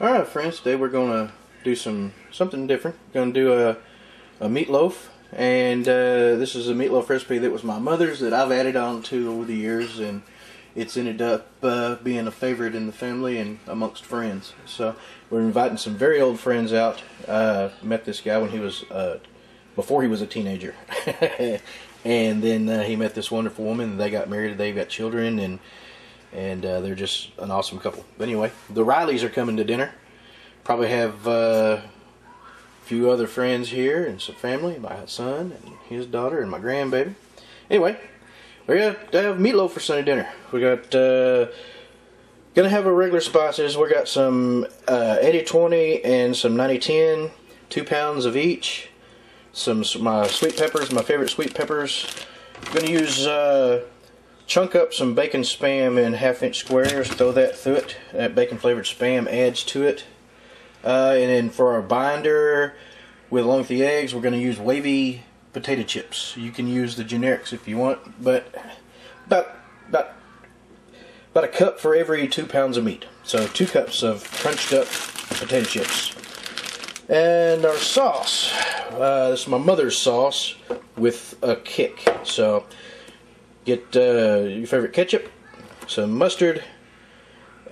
All right, friends. Today we're gonna do some something different. We're gonna do a a meatloaf, and uh, this is a meatloaf recipe that was my mother's that I've added on to over the years, and it's ended up uh, being a favorite in the family and amongst friends. So we're inviting some very old friends out. Uh, met this guy when he was uh, before he was a teenager, and then uh, he met this wonderful woman. They got married. They've got children, and and uh, they're just an awesome couple. But anyway, the Rileys are coming to dinner. Probably have uh, a few other friends here and some family. My son and his daughter and my grandbaby. Anyway, we're gonna have meatloaf for Sunday dinner. We got uh, gonna have our regular spices. We got some uh, 80-20 and some 90-10, two pounds of each. Some my sweet peppers, my favorite sweet peppers. I'm gonna use. Uh, chunk up some bacon spam in half inch squares, throw that through it. That bacon flavored spam adds to it. Uh, and then for our binder, with along with the eggs, we're going to use wavy potato chips. You can use the generics if you want, but about about about a cup for every two pounds of meat. So two cups of crunched up potato chips. And our sauce. Uh, this is my mother's sauce with a kick. So Get uh, your favorite ketchup, some mustard,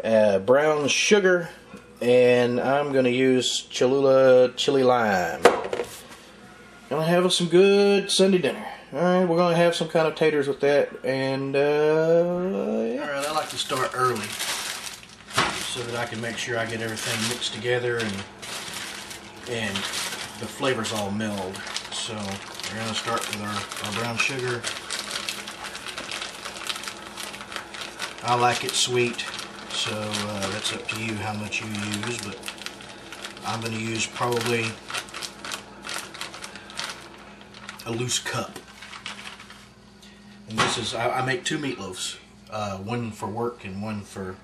uh, brown sugar, and I'm going to use Cholula chili lime. Gonna have some good Sunday dinner. Alright, we're gonna have some kind of taters with that, and uh, yeah. Alright, I like to start early so that I can make sure I get everything mixed together and and the flavors all meld. So we're gonna start with our, our brown sugar. I like it sweet, so uh, that's up to you how much you use, but I'm going to use probably a loose cup. And this is, I, I make two meatloaves, uh, one for work and one for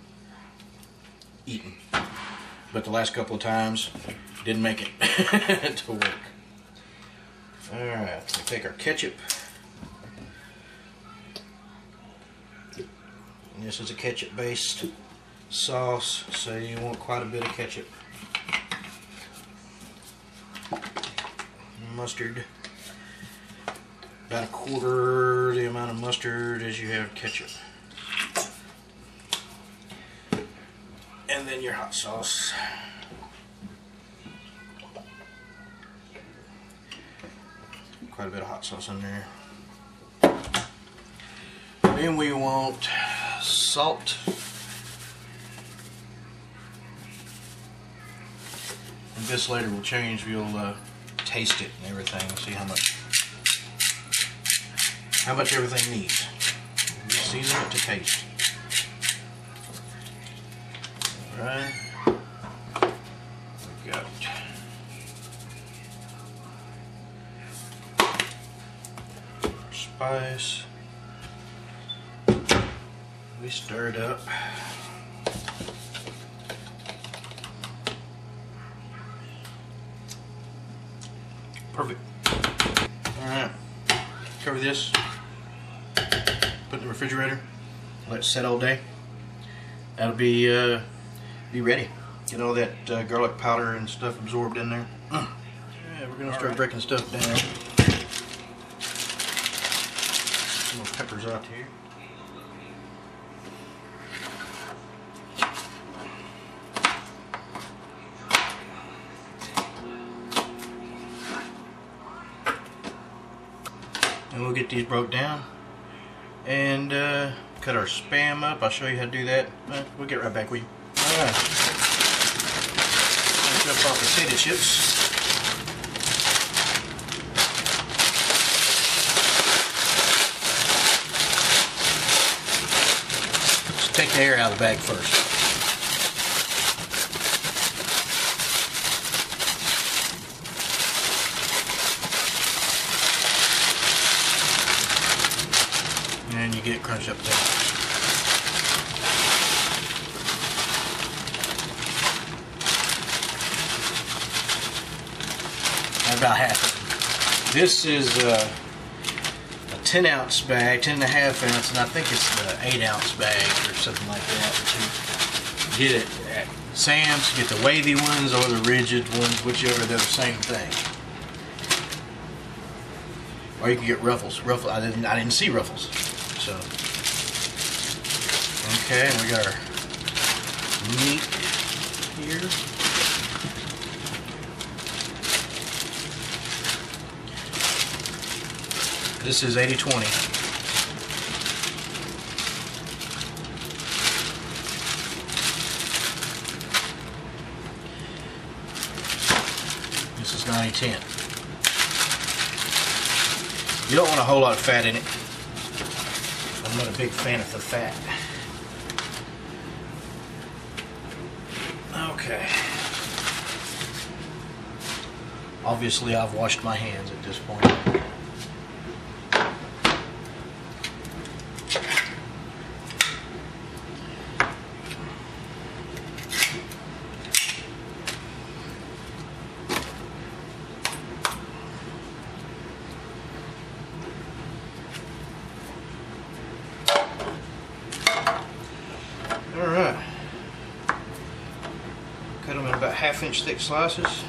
eating. But the last couple of times, didn't make it to work. Alright, we'll take our ketchup. This is a ketchup based sauce, so you want quite a bit of ketchup. Mustard. About a quarter the amount of mustard as you have ketchup. And then your hot sauce. Quite a bit of hot sauce in there. Then we want salt. And this later will change. We'll uh, taste it and everything. See how much how much everything needs. Season it to taste. All right. We got spice we stir it up. Perfect. Alright, cover this, put in the refrigerator, let it set all day. That'll be uh, be ready. Get all that uh, garlic powder and stuff absorbed in there. Mm. Yeah, we're gonna start right. breaking stuff down. Some more peppers out here. Get these broke down and uh, cut our spam up. I'll show you how to do that. Uh, we'll get right back with you. Alright. Potato chips. Let's take the air out of the bag first. Up there. About half This is uh, a, a 10 ounce bag, 10 and a half ounce, and I think it's the 8 ounce bag or something like that. But you get it at Sam's, get the wavy ones or the rigid ones, whichever, they're the same thing. Or you can get ruffles. Ruffle. I didn't. I didn't see ruffles. So. Okay, we got our meat here. This is 80-20. This is 90-10. You don't want a whole lot of fat in it. I'm not a big fan of the fat. Okay. Obviously, I've washed my hands at this point. All right. Cut them in about half inch thick slices.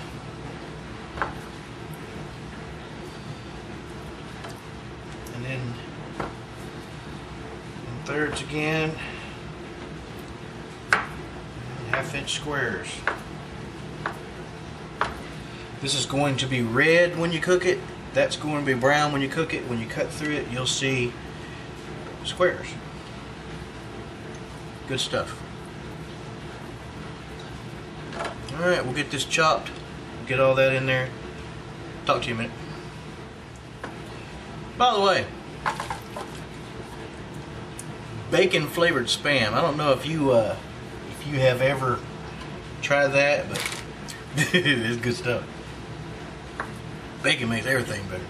And then in thirds again. Half inch squares. This is going to be red when you cook it. That's going to be brown when you cook it. When you cut through it, you'll see squares. Good stuff. Alright, we'll get this chopped. Get all that in there. Talk to you a minute. By the way, bacon flavored spam. I don't know if you uh, if you have ever tried that, but it's good stuff. Bacon makes everything better.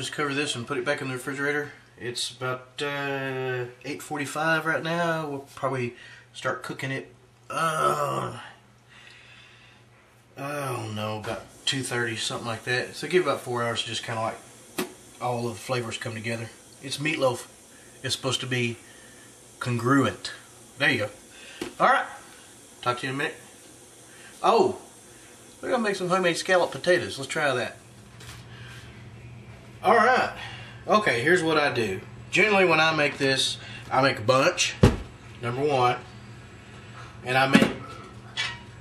Just cover this and put it back in the refrigerator. It's about uh, 8.45 right now. We'll probably start cooking it, uh, don't know, about 2.30, something like that. So give about four hours to just kind of like all of the flavors come together. It's meatloaf. It's supposed to be congruent. There you go. Alright. Talk to you in a minute. Oh, we're going to make some homemade scallop potatoes. Let's try that. Alright. Okay, here's what I do. Generally when I make this, I make a bunch, number one, and I make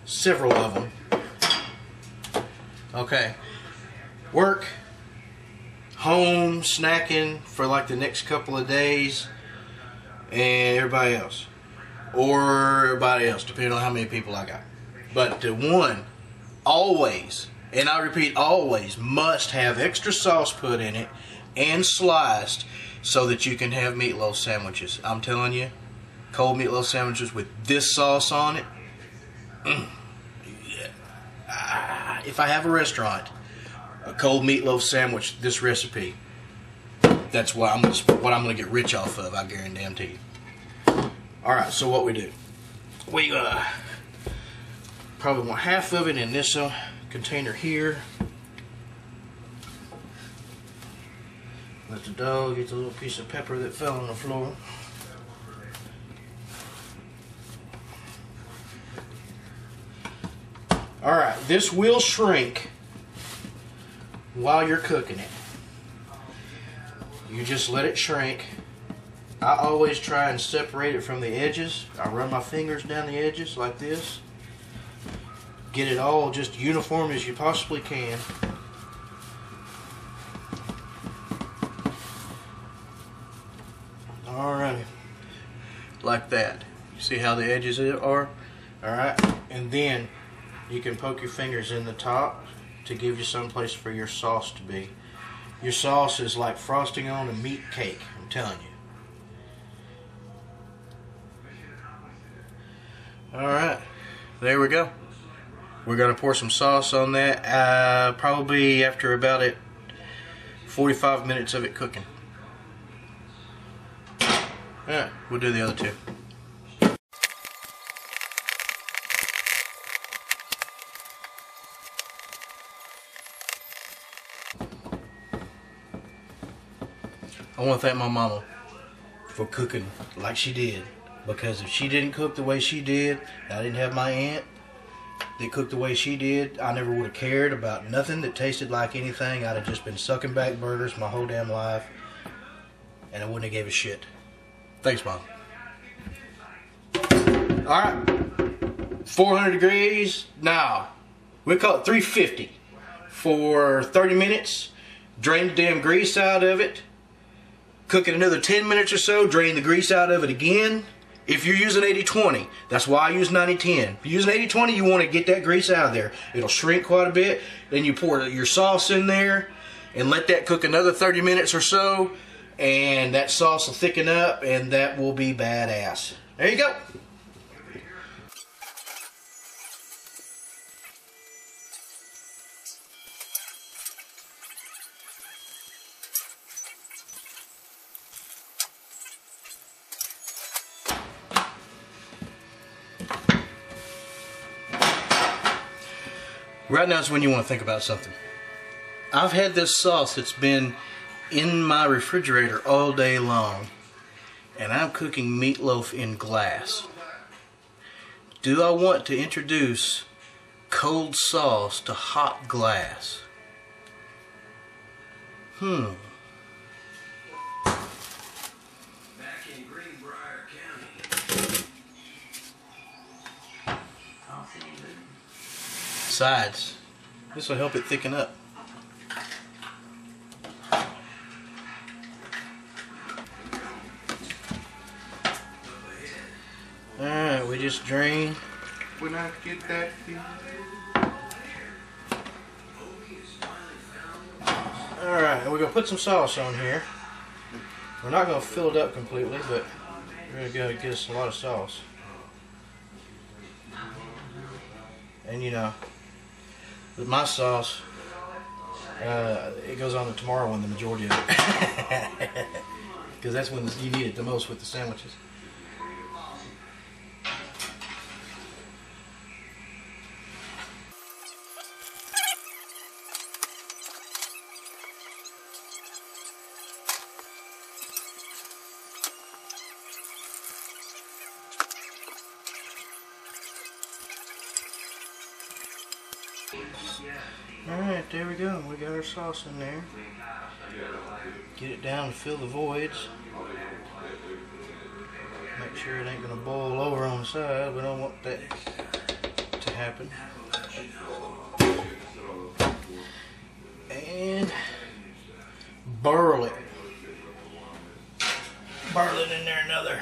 several of them. Okay. Work, home, snacking for like the next couple of days, and everybody else. Or everybody else, depending on how many people I got. But the one, always, and I repeat always, must have extra sauce put in it and sliced so that you can have meatloaf sandwiches. I'm telling you, cold meatloaf sandwiches with this sauce on it. Mm. Ah, if I have a restaurant, a cold meatloaf sandwich, this recipe, that's what I'm what I'm gonna get rich off of. I guarantee you. All right, so what we do? We uh, probably want half of it in this uh, container here. Let the dog get the little piece of pepper that fell on the floor. Alright, this will shrink while you're cooking it. You just let it shrink. I always try and separate it from the edges. I run my fingers down the edges like this. Get it all just uniform as you possibly can. Alrighty. Like that. You see how the edges are? Alright. And then you can poke your fingers in the top to give you some place for your sauce to be. Your sauce is like frosting on a meat cake, I'm telling you. Alright, there we go. We're going to pour some sauce on that uh, probably after about it 45 minutes of it cooking. Alright, we'll do the other two. I want to thank my mama for cooking like she did because if she didn't cook the way she did, I didn't have my aunt, that cooked the way she did, I never would have cared about nothing that tasted like anything. I'd have just been sucking back burgers my whole damn life, and I wouldn't have gave a shit. Thanks, mom. All right, 400 degrees now. We call it 350 for 30 minutes. Drain the damn grease out of it. Cook it another 10 minutes or so. Drain the grease out of it again. If you're using 80-20, that's why I use 90-10. If you're using 80-20, you want to get that grease out of there. It'll shrink quite a bit. Then you pour your sauce in there and let that cook another 30 minutes or so. And that sauce will thicken up and that will be badass. There you go. Right now is when you want to think about something. I've had this sauce that's been in my refrigerator all day long, and I'm cooking meatloaf in glass. Do I want to introduce cold sauce to hot glass? Hmm. Back in Greenbrier County. Sides. This will help it thicken up. Alright, we just drain. When I get that. Alright, we're going to put some sauce on here. We're not going to fill it up completely, but we're going to get us a lot of sauce. And you know, with my sauce, uh, it goes on to tomorrow when the majority of it. Because that's when you need it the most with the sandwiches. Sauce in there. Get it down to fill the voids. Make sure it ain't gonna boil over on the side. We don't want that to happen. And burl it. Burl it in there another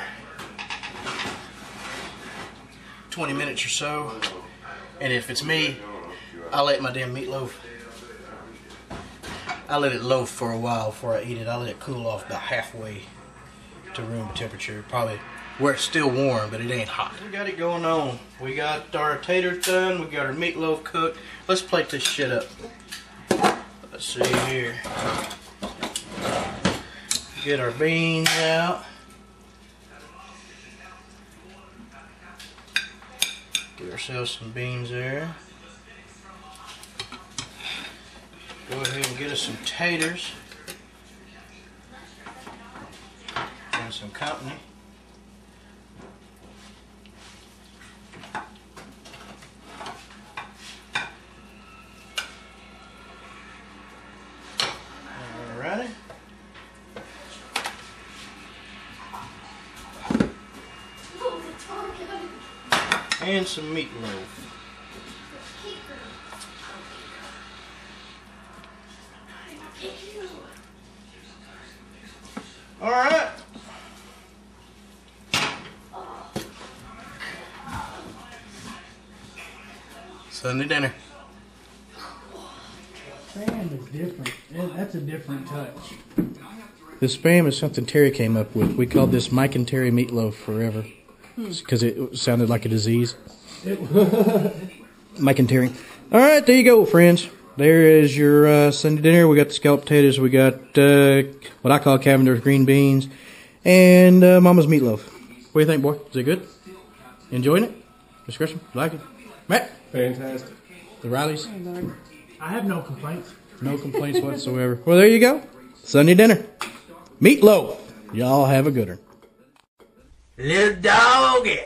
20 minutes or so. And if it's me, I let my damn meatloaf. I let it loaf for a while before I eat it. I let it cool off about halfway to room temperature, probably where it's still warm, but it ain't hot. We got it going on. We got our taters done. We got our meatloaf cooked. Let's plate this shit up. Let's see here. Get our beans out. Get ourselves some beans there. Go ahead and get us some taters. And some company. And some meatloaf. All right. Sunday dinner. Spam is different. That's a different touch. The spam is something Terry came up with. We called this Mike and Terry meatloaf forever hmm. because it sounded like a disease. Mike and Terry. All right, there you go, friends. There is your uh, Sunday dinner. We got the scalloped potatoes. We got uh, what I call Cavender's green beans and uh, Mama's meatloaf. What do you think, boy? Is it good? Enjoying it? Discretion? Like it? Matt? Fantastic. The Rileys? I have no complaints. No complaints whatsoever. Well, there you go. Sunday dinner. Meatloaf. Y'all have a good one. Little doggy.